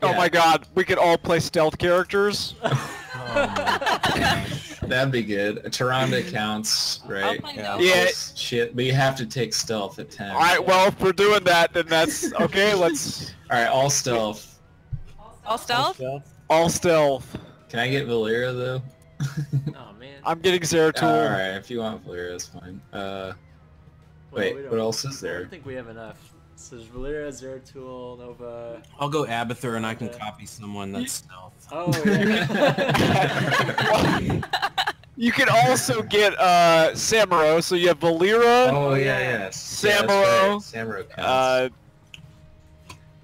Oh Yeah. my god, we could all play stealth characters. That'd be good. A Tyrande counts, right? play Yeah. Nova. Yeah. Shit, but you have to take stealth at 10. Alright, well, if we're doing that, then that's... Okay, let's... Alright, all stealth. All stealth? All stealth. Can I get Valeera though? Oh man. I'm getting Zeratul. Alright, if you want Valeera, that's fine. Uh, Well, wait, what else is there? I there? don't think we have enough. So there's Valeera, Zeratul, Nova. I'll go Abathur and I can copy someone that's stealth. Oh yeah. You can also get uh, Samuro, so you have Valeera, Oh yeah, yeah. yeah. Samuro, Samuro counts. uh,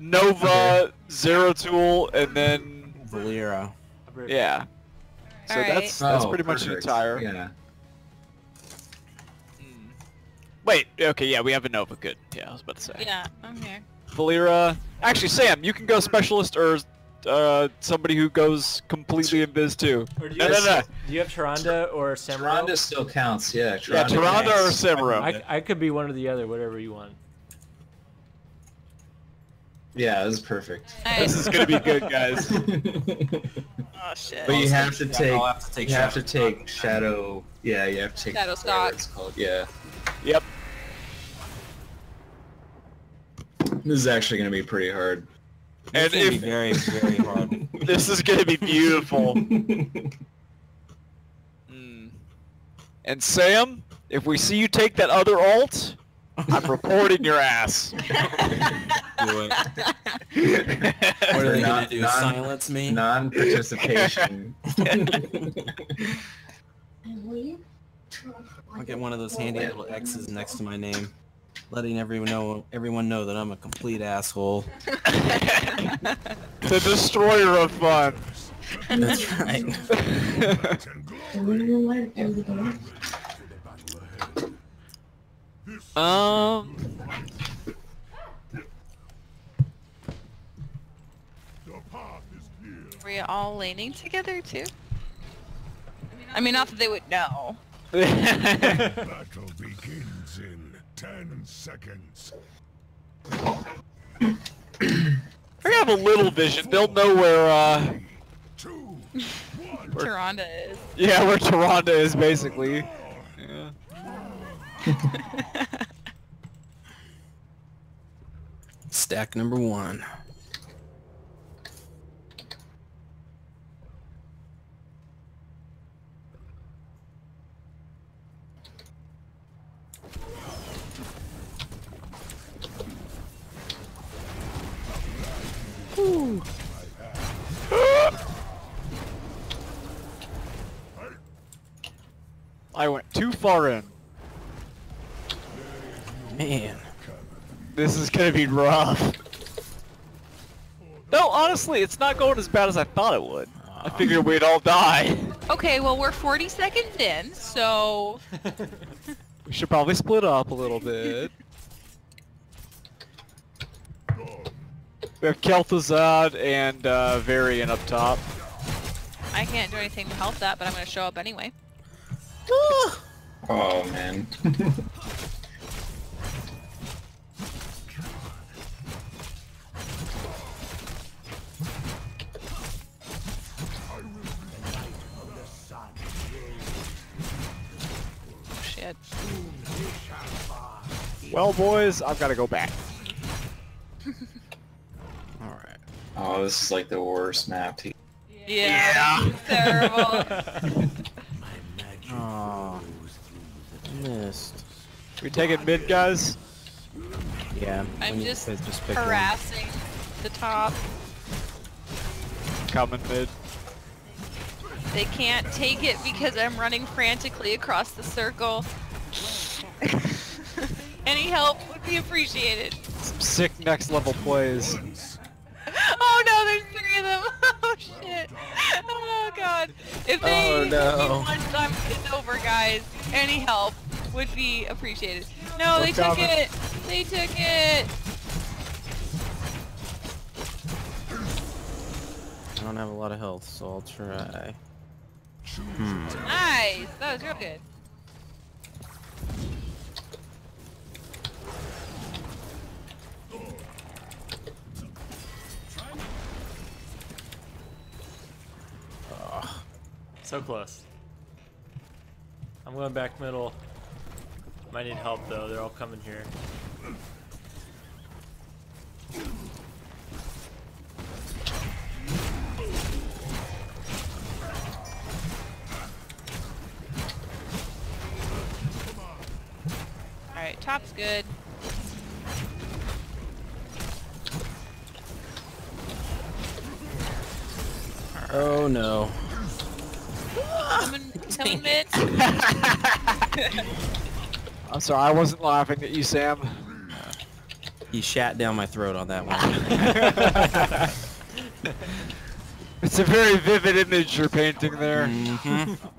Nova, Zeratul, and then... Valeera. Yeah. So Alright. that's that's Oh, pretty much the entire. Yeah. Wait, okay, yeah, we have a Nova. Good. Yeah, I was about to say. Yeah, I'm here. Valeera. Actually, Sam, you can go specialist or uh, somebody who goes completely invis too. Or do you, No, no, have, no. do you have Tyrande or Samuro? Tyrande still counts, yeah. Yeah, Tyrande or counts. Samuro. I, I could be one or the other, whatever you want. Yeah, this is perfect. This is gonna be good, guys. Oh shit. But you have to take. I'll have to take you have to Shadow take shadow. Yeah, you have to take Shadow whatever Stalk. It's called. Yeah. Yep. This is actually gonna be pretty hard. And It's be if very, very hard. this is gonna be beautiful. Mm. And Sam, if we see you take that other alt, I'm reporting your ass. Do it. What are they gonna do? non- Silence me? Non-participation. I'll get one of those handy little X's next to my name, letting everyone know everyone know that I'm a complete asshole. the destroyer of fun. That's right. um. Were you all laning together too? I mean, not that they would know. Battle 10 seconds. They're have a little vision. They'll know where, uh, Two, Tyrande is. yeah, where Tyrande is basically. Yeah. Stack number one. I went too far in. Man. This is gonna be rough. No, honestly, it's not going as bad as I thought it would. I figured we'd all die. Okay, well we're 40 seconds in, so We should probably split up a little bit. We have Kel'Thuzad and uh, Varian up top. I can't do anything to help that, but I'm gonna show up anyway. Oh man. Well, boys, I've got to go back. Oh, this is like the worst map to Yeah. Terrible. Oh. Missed. We take it mid, guys. Yeah. I'm we need just to just pick one. harassing the top. Coming mid. They can't take it because I'm running frantically across the circle. Any help would be appreciated. Some sick next level plays. Oh no, there's three of them. Oh shit. Oh god. If they Oh, no. if once it's over, guys. Any help would be appreciated. No, they We're took coming. it. They took it. I don't have a lot of health, so I'll try. Hmm. Nice. That was real good. So close. I'm going back middle. Might need help though. They're all coming here. Alright, top's good. Oh no. Coming, coming mid. I'm sorry, I wasn't laughing at you, Sam. He shat down my throat on that one. It's a very vivid image you're painting there. Mhm. of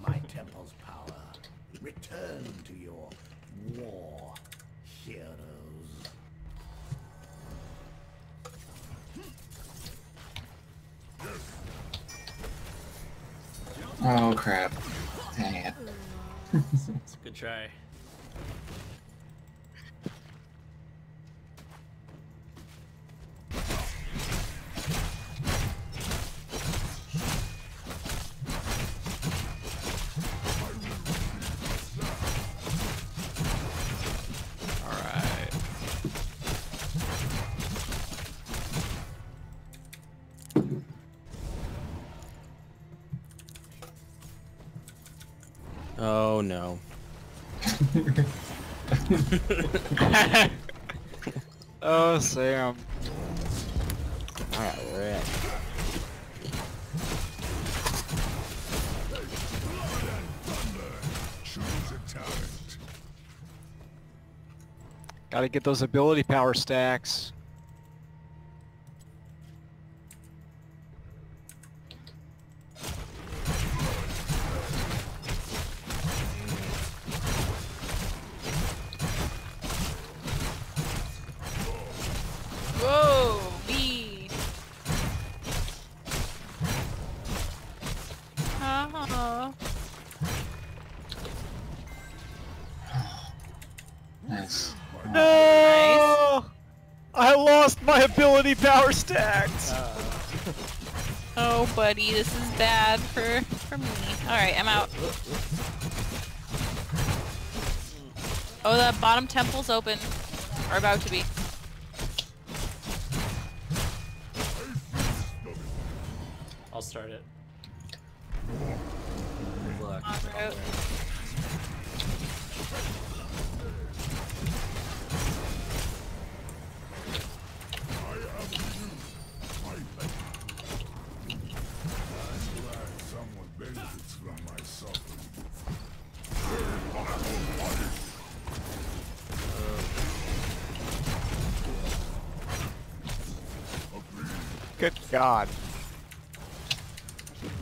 Oh crap. Dang it. Good try. No. oh, Sam. Gotta get those ability power stacks. Nice. No! I lost my ability power stacks. Uh. Oh, buddy, this is bad for for me. All right, I'm out. Oh, the bottom temple's open, or about to be. I'll start it. Good God.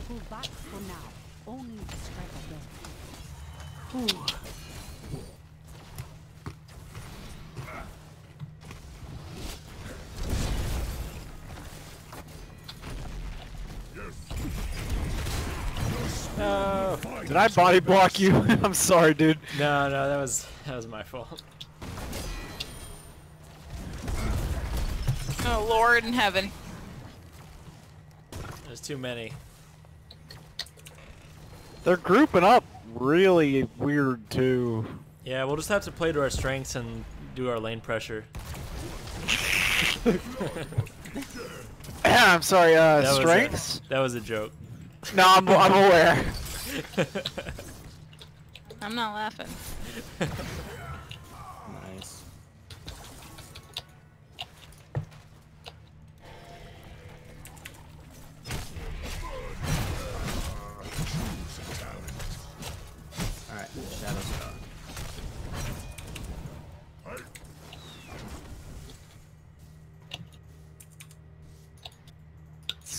Pull back for now. Only to strike again. No. Did I body block you? I'm sorry, dude. No, no, that was that was my fault. Oh, Lord in heaven. There's too many. They're grouping up really weird too. Yeah, we'll just have to play to our strengths and do our lane pressure. I'm sorry, uh, That was a- strengths? that was a joke. No, I'm, I'm aware. I'm not laughing.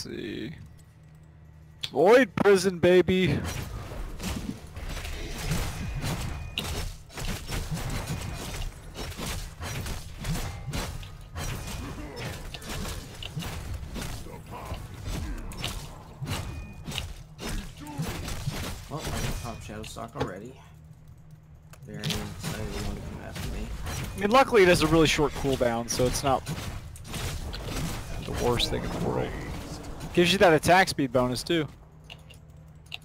see. Void prison, baby. Well, I got top Shadow Stalk already. He wanted to come after me. I mean, luckily it has a really short cooldown, so it's not the worst thing in the world. Gives you that attack speed bonus too.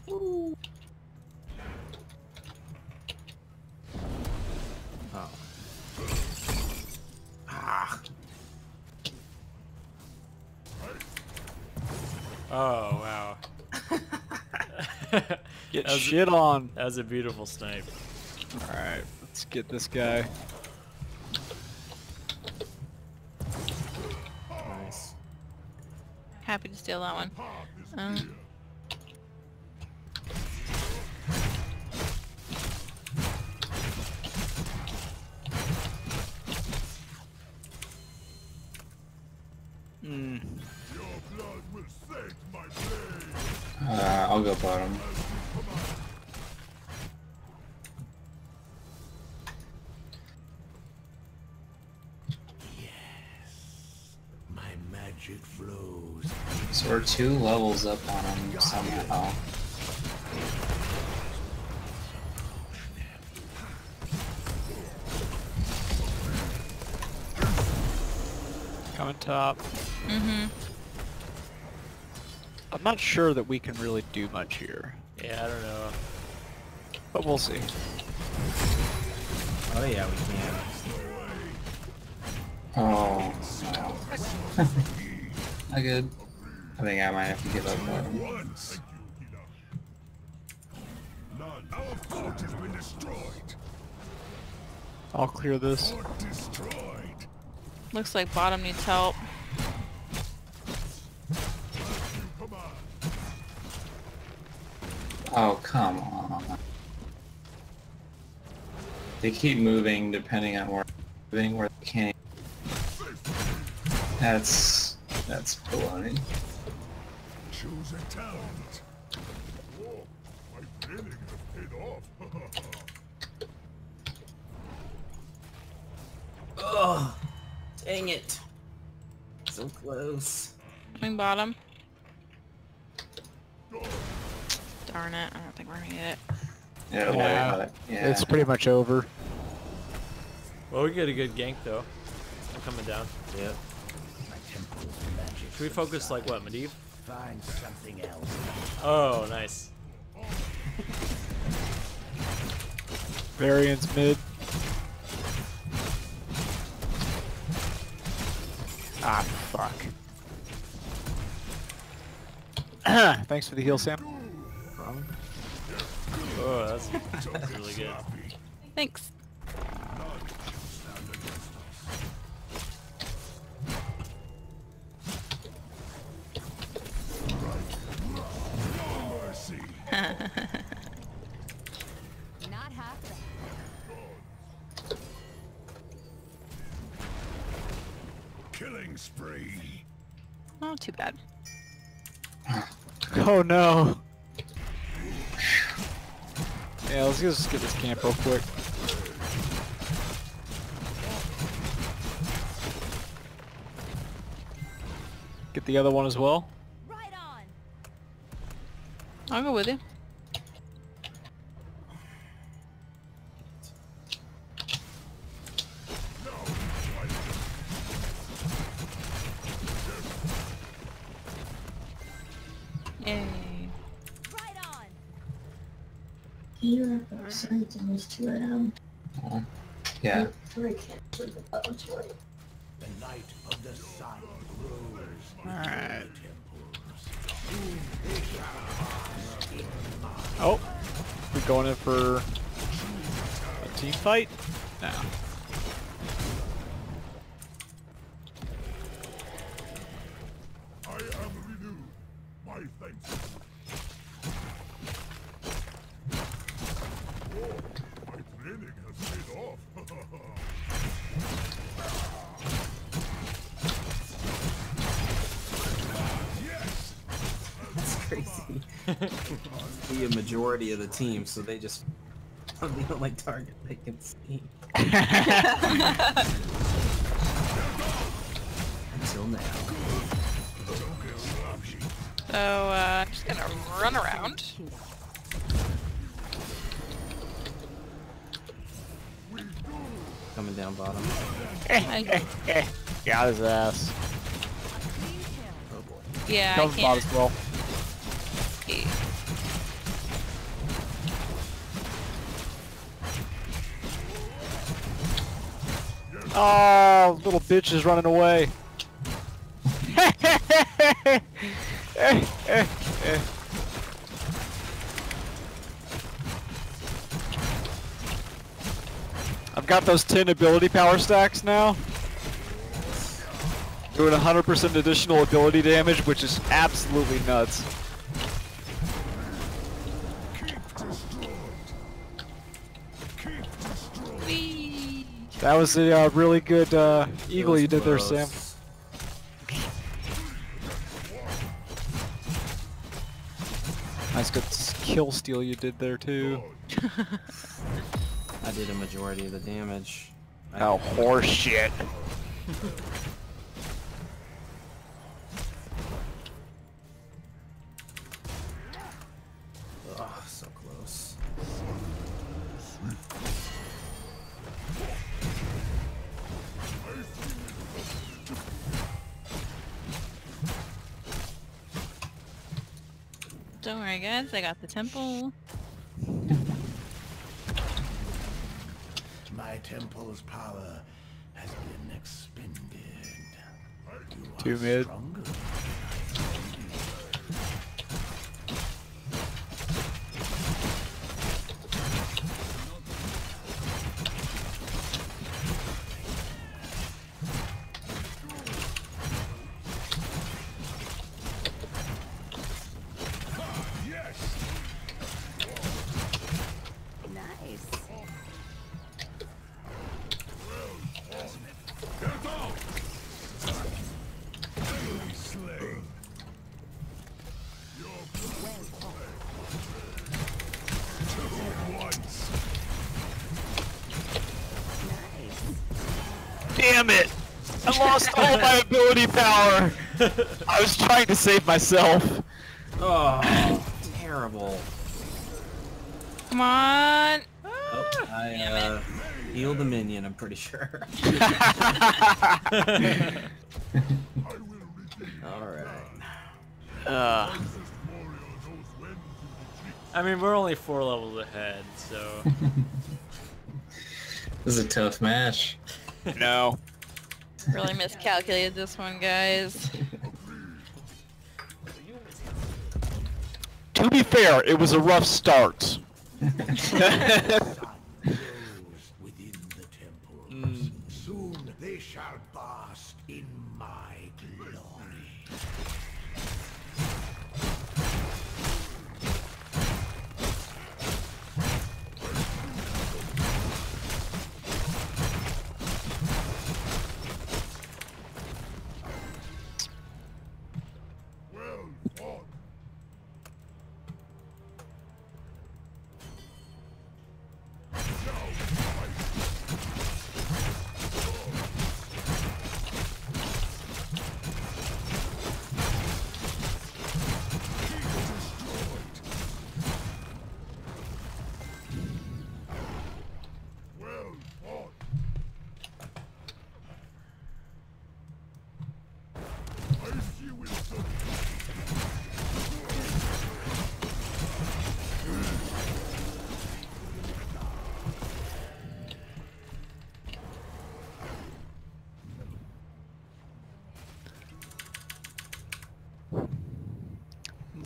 Oh. Oh wow. get shit a, on. That was a beautiful snipe. Alright, let's get this guy. Happy to steal that one. Um, we're two levels up on him somehow. Coming top. mm-hmm. I'm not sure that we can really do much here, Yeah, I don't know. but we'll see. Oh yeah, we can. Oh, no. Not good. I think I might have to give up bottom. Once. None. Our fort has been destroyed. I'll clear this. Looks like bottom needs help. Oh, come on. They keep moving depending on where they're moving, where they can't. That's that's baloney. Choose a talent. Whoa, my training has paid off. Oh, dang it. So close. Coming bottom. Darn it, I don't think we're gonna get it. Yeah, Yeah. Yeah. It's pretty much over. Well, we get a good gank though. I'm coming down. Yep. my temple's magic. Should we focus like what, Medivh? Find something else. Oh, nice. Varian's mid. Ah, fuck. Thanks for the heal, Sam. Oh, that's, that's really good. Thanks. Oh no. Yeah, let's just get this camp real quick. Get the other one as well. Right on. I'll go with you. The bottom choice. The night of the sun grows. Alright. Oh, We're going in for a team fight? No. I am renewed. My thanks. Oh, my training has paid off. yes! That's crazy. Be a majority of the team, so they just I'm the only target they can see. Until now. So, uh, I'm just gonna run around. Coming down bottom. I, Got his ass. Oh boy. yeah, I Comes bot can't. as well. see. Oh, little bitch is running away. I've got those 10 ability power stacks now. Doing 100% additional ability damage, which is absolutely nuts. That was a uh, really good uh, eagle you was did there, Sam. Nice good kill steal you did there too. I did a majority of the damage. I Oh, horse shit. Oh, so close. Don't worry, guys. I got the temple. My temple's power has been expended. You are Two mid. stronger. Damn it! I lost all my ability power! I was trying to save myself. Oh, terrible. Come on. Oh, I uh, healed a minion, I'm pretty sure. Alright. Uh, I mean, we're only four levels ahead, so This is a tough match. no. Really miscalculated this one, guys. To be fair, it was a rough start. Those within the temples. Soon they shall bask in my glory.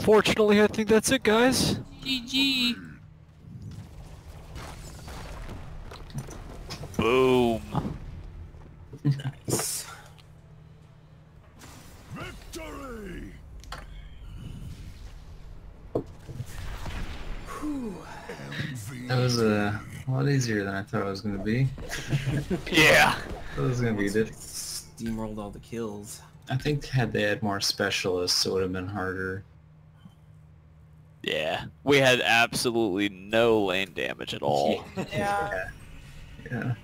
Unfortunately, I think that's it, guys. GG. Boom. Nice. Victory! That was uh, a lot easier than I thought it was going to be. Yeah. That was going to be good. Steamrolled all the kills. I think had they had more specialists, it would have been harder. Yeah. We had absolutely no lane damage at all. Yeah. Yeah.